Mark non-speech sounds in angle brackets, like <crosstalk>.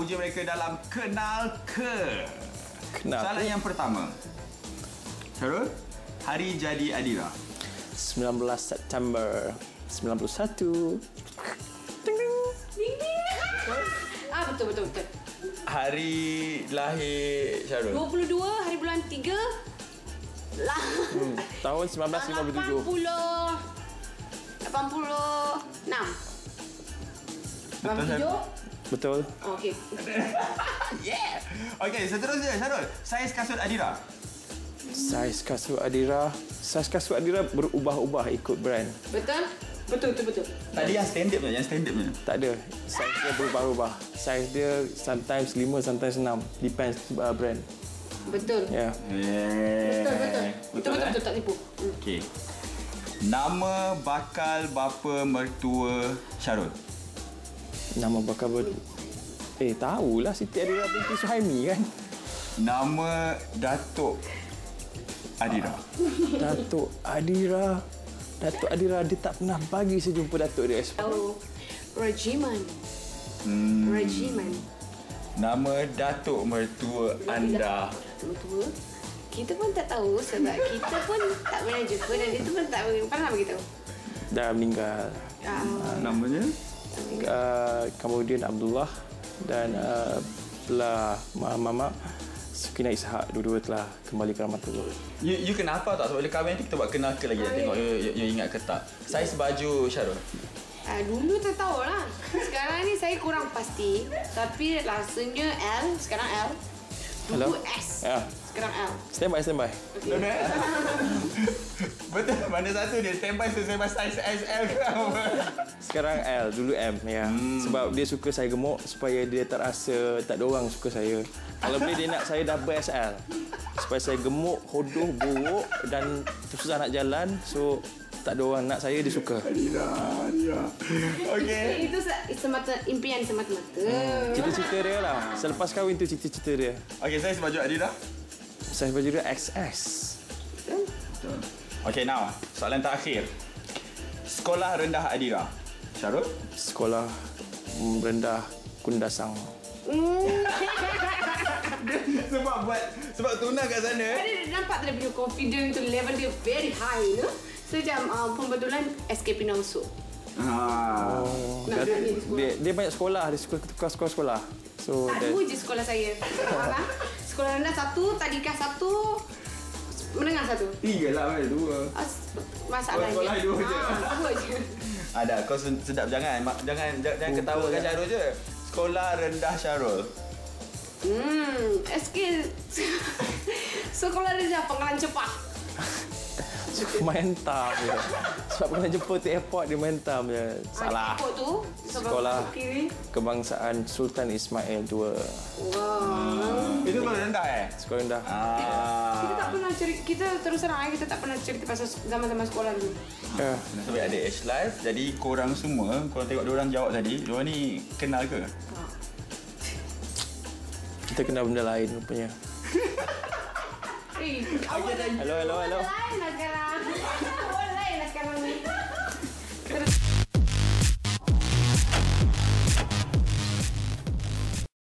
ujian mereka dalam Kenal Ke. Kenal Soalan yang pertama. Syarul, hari jadi Adira. 19 September 91. Ding ding. Ding ding. ah betul betul betul. Hari lahir Syarul. 22 hari bulan 3 lah. Hmm, tahun 1957. 80 86. Betul, Syarul? Betul. Oh, okey. <laughs> Yeah. Okey, seterusnya Syarul. Saiz kasut Adira. Saiz kasut Adira. Saiz kasut Adira berubah-ubah ikut brand. Betul? Betul betul betul. Tadi yang standard punya, yang standard punya. Tak ada. Saiz dia berubah-ubah. Saiz dia sometimes 5, sometimes 6. Depends uh, brand. Betul. Ya. Yeah. Yeah. Betul betul. Betul betul, eh? betul tak tipu. Okey. Nama bakal bapa mertua Syarul. Nama bakal ber... Eh, tahulah Siti Adira binti Suhaimi kan? Nama Datuk Adira. Datuk Adira. Datuk Adira, dia tak pernah bagi saya jumpa Datuk dia. Tahu regimen. Hmm. Regimen. Nama Datuk mertua anda. Tua. Kita pun tak tahu sebab kita pun tak pernah jumpa dan dia pun tak pernah beritahu. Dah meninggal. Uh, Namanya? Uh, kemudian Abdullah dan uh, telah Mama Sukina Ishak dua-dua telah kembali ke rahmatullah. You, you kenapa tak? Sebab dia kahwin nanti kita buat kenal ke lagi. Nak tengok you, you, you ingat ke tak. Saiz baju Syarul. uh, dulu tak tahu lah. Sekarang ni saya kurang pasti. Tapi rasanya L, sekarang L. Dulu Hello? S. Ya. Sekarang L. Stand by, stand by. Okay. <laughs> Betul. Mana satu dia standby standby saiz SL ke apa? Sekarang L, dulu M ya. Hmm. Sebab dia suka saya gemuk supaya dia tak rasa tak ada orang suka saya. Kalau boleh dia nak saya double SL. Supaya saya gemuk, hodoh, buruk dan susah nak jalan. So tak ada orang nak saya dia suka. Okey. Itu se- semata impian semata-mata. Hmm. Cita-cita dia lah. Selepas kahwin tu cita-cita dia. Okey, saiz baju Adira. Saya baju dia XS. Okey, now. Soalan terakhir. Sekolah rendah Adira. Syarul? Sekolah rendah Kundasang. Hmm. <laughs> sebab buat sebab tunang kat sana. Dia nampak dia punya confidence tu level dia very high you know? So macam uh, pembetulan SKP Nausu. Ha. Oh, Nak dia, dia, dia banyak sekolah, dia suka tukar sekolah-sekolah. So Tak dua je sekolah saya. Sekolah rendah satu, tadika satu, menengah satu. Tiga lah, Mel. Dua. As, masalahnya. Oh, sekolah dua je. Ah, dua je. <laughs> Ada, kau sedap jangan. Jangan jangan, jangan ketawakan Syarul je. Sekolah rendah Syarul. Hmm, SK <laughs> Sekolah rendah pengalaman cepat. suka <laughs> main tam je. Sebab kena jumpa tu airport dia main tam je. Salah. Ah, di Ipoh tu Sekolah kiri. Kebangsaan Sultan Ismail II. Wow. Itu sekolah rendah eh? Sekolah rendah. Kita tak Ah. pernah cerita kita terus terang eh, kita tak pernah cerita pasal zaman-zaman sekolah dulu. Ya. Sebab ada H Live Jadi korang semua Korang tengok diorang jawab tadi Diorang ni kenal ke? Kita kenal benda lain rupanya. <laughs> Eh, awak dah Hello, hello, hello. lain lah sekarang. <laughs>